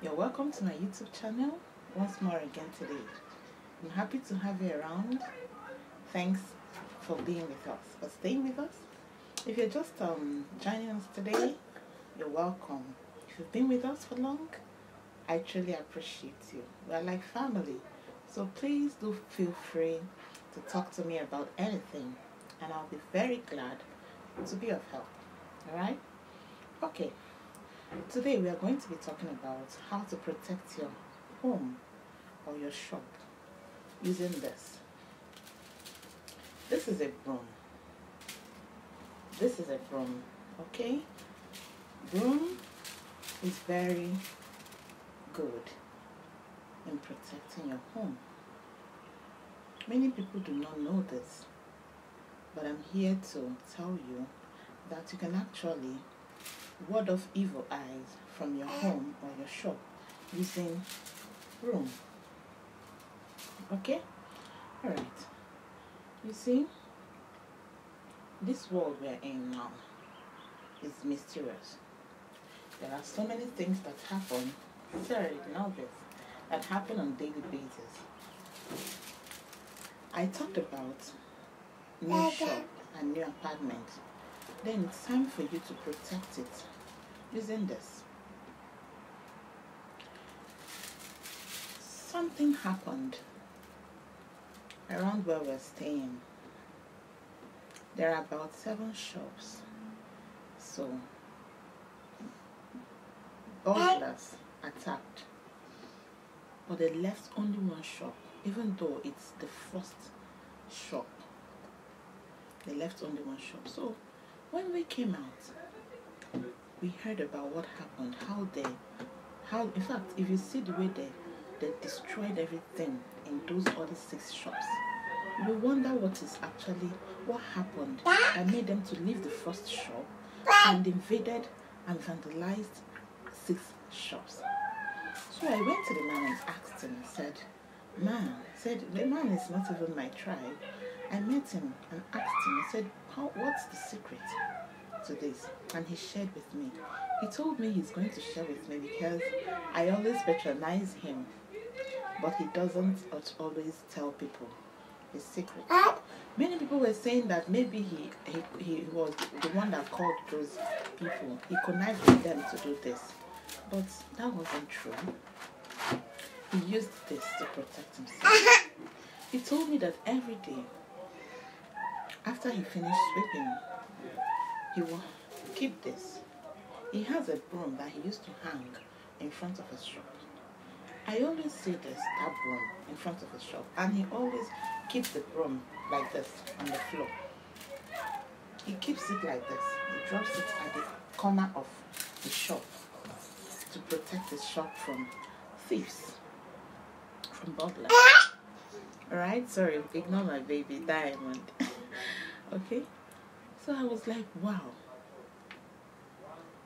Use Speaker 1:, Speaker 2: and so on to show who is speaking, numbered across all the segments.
Speaker 1: You're welcome to my YouTube channel once more again today. I'm happy to have you around. Thanks for being with us, for staying with us. If you're just um, joining us today, you're welcome. If you've been with us for long, I truly appreciate you. We're like family, so please do feel free to talk to me about anything, and I'll be very glad to be of help. All right? Okay. Today we are going to be talking about how to protect your home or your shop using this. This is a broom. This is a broom, okay? Broom is very good in protecting your home. Many people do not know this, but I'm here to tell you that you can actually ward off evil eyes from your home or your shop using room. Okay? Alright. You see, this world we're in now is mysterious. There are so many things that happen, sorry, this, that happen on daily basis. I talked about new shop and new apartment then it's time for you to protect it using this. Something happened around where we're staying. There are about seven shops. So, burglars attacked. But they left only one shop, even though it's the first shop. They left only one shop. So, when we came out, we heard about what happened, how they, how, in fact, if you see the way they, they destroyed everything in those other six shops, you wonder what is actually, what happened that made them to leave the first shop and invaded and vandalized six shops. So I went to the man and asked him, said, man, said, the man is not even my tribe. I met him and asked him, I said, How, what's the secret to this? And he shared with me. He told me he's going to share with me because I always patronize him, but he doesn't always tell people his secret. Many people were saying that maybe he, he, he was the one that called those people. He connived with them to do this. But that wasn't true. He used this to protect himself. He told me that every day after he finished sweeping, he will keep this. He has a broom that he used to hang in front of his shop. I always see this, that broom, in front of his shop, and he always keeps the broom like this on the floor. He keeps it like this. He drops it at the corner of the shop to protect his shop from thieves, from burglars. Alright, sorry, ignore my baby diamond. Okay? So I was like, wow,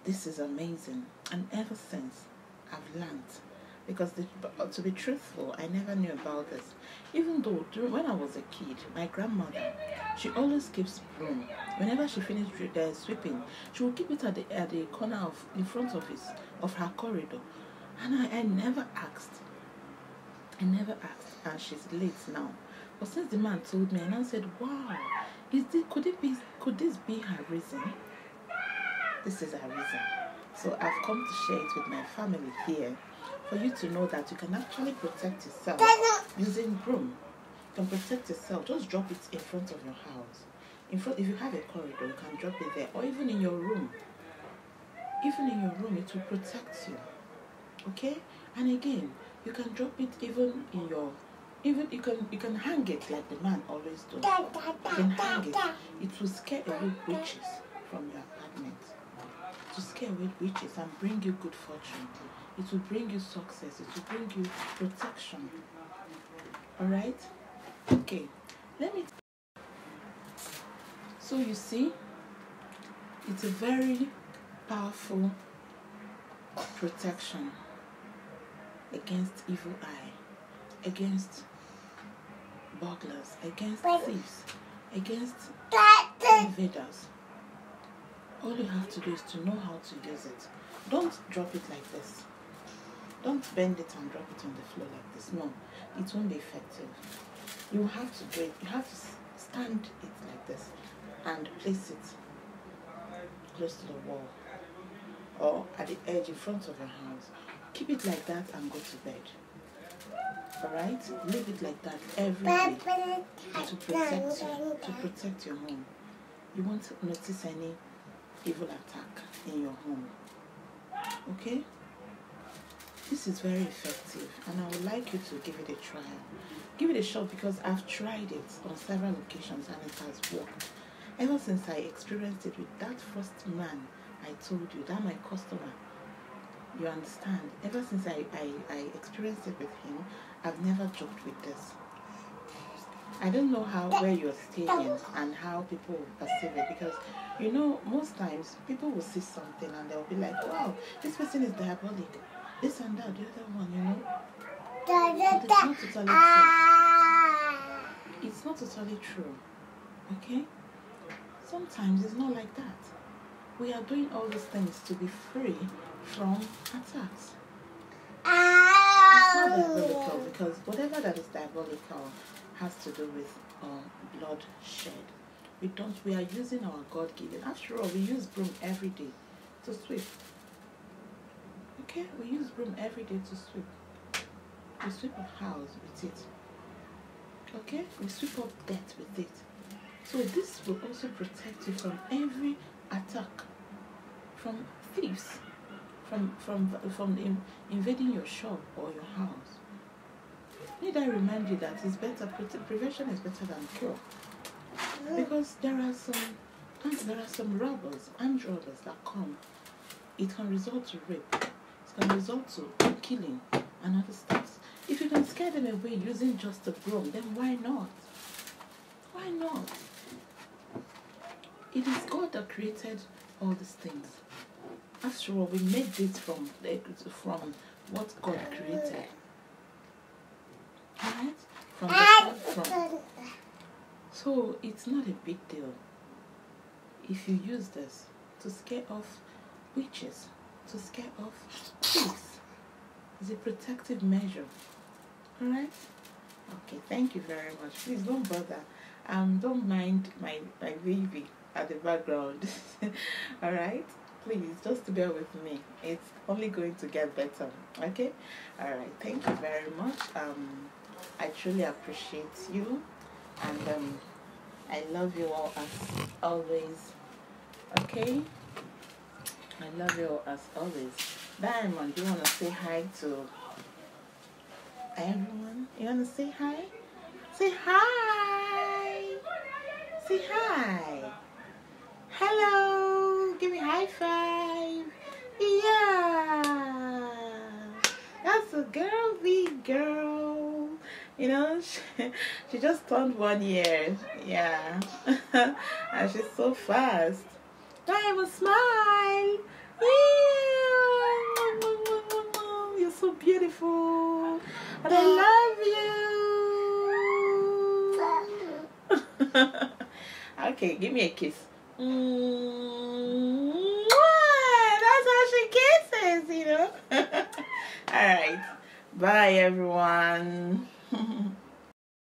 Speaker 1: this is amazing. And ever since, I've learned. Because the, to be truthful, I never knew about this. Even though during, when I was a kid, my grandmother, she always keeps broom. Whenever she finished uh, sweeping, she would keep it at the, at the corner of, in front of his, of her corridor. And I, I never asked. I never asked. And she's late now. But since the man told me, and I said, wow, is this, could it be could this be her reason? This is her reason. So I've come to share it with my family here for you to know that you can actually protect yourself using broom. You can protect yourself. Just drop it in front of your house. In front, if you have a corridor, you can drop it there, or even in your room. Even in your room, it will protect you. Okay? And again, you can drop it even in your even you can you can hang it like the man always does. You can hang it. It will scare away witches from your apartment. To scare away witches and bring you good fortune. It will bring you success. It will bring you protection. Alright? Okay. Let me so you see it's a very powerful protection against evil eye against burglars, against thieves, against invaders. All you have to do is to know how to use it. Don't drop it like this. Don't bend it and drop it on the floor like this. No, it won't be effective. You have to do it. You have to stand it like this and place it close to the wall or at the edge in front of your house. Keep it like that and go to bed. Alright? Leave it like that every day to protect you, to protect your home. You won't notice any evil attack in your home. Okay? This is very effective and I would like you to give it a trial. Give it a shot because I've tried it on several occasions and it has worked. Ever since I experienced it with that first man I told you, that my customer, you understand? Ever since I, I, I experienced it with him, I've never joked with this. I don't know how where you're staying and how people perceive it because you know most times people will see something and they'll be like, Wow, this person is diabolic. This and that, the other one, you know. But it's not totally true. It's not totally true. Okay? Sometimes it's not like that. We are doing all these things to be free from attacks. It's not diabolical because whatever that is diabolical has to do with uh, blood shed. We don't. We are using our God given. After all, we use broom every day to sweep. Okay, we use broom every day to sweep. We sweep a house with it. Okay, we sweep up dirt with it. So this will also protect you from every attack, from thieves, from from from in, invading your shop or your house. Need I remind you that it's better prevention is better than cure because there are some there are some robbers armed robbers that come. It can result to rape. It can result to killing and other stuff. If you can scare them away using just a broom, then why not? Why not? It is God that created all these things. After all, we made this from from what God created. Alright? From the from so it's not a big deal if you use this to scare off witches, to scare off thieves. It's a protective measure. Alright? Okay, thank you very much. Please don't bother. Um don't mind my, my baby at the background. Alright? Please just to bear with me. It's only going to get better. Okay? Alright, thank you very much. Um I truly appreciate you and um I love you all as always. Okay? I love you all as always. Diamond, do you want to say hi to everyone? You want to say hi? Say hi! Say hi! Hello! Give me high five! Yeah! That's a girly girl. You know, she, she just turned one year. Yeah. and she's so fast. Diamond, smile! Yeah. You're so beautiful. And I love you. okay, give me a kiss. That's how she kisses, you know. All right. Bye, everyone.